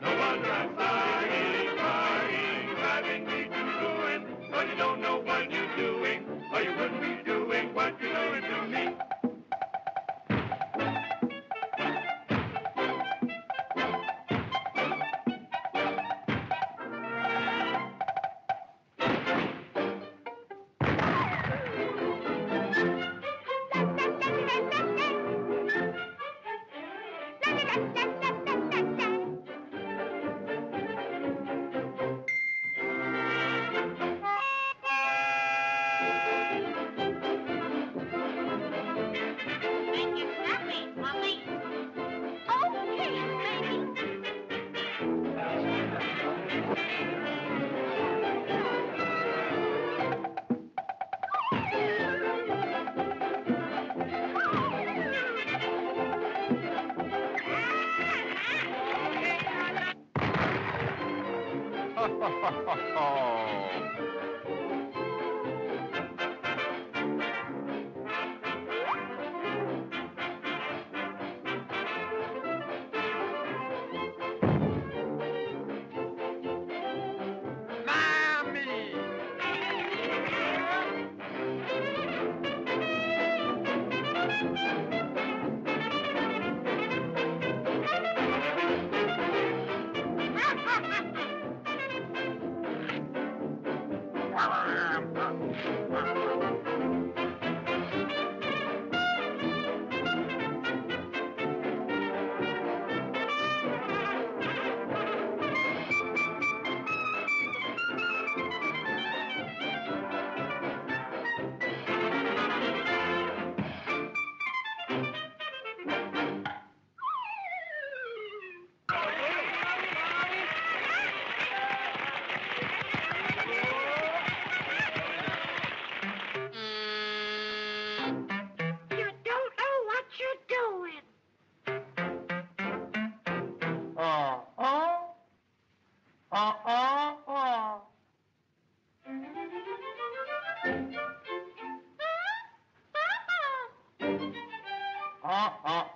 No wonder I'm you don't know what you doing, you be doing what you're me. oh. You don't know what you're doing. Uh oh. Uh oh. oh. Uh uh.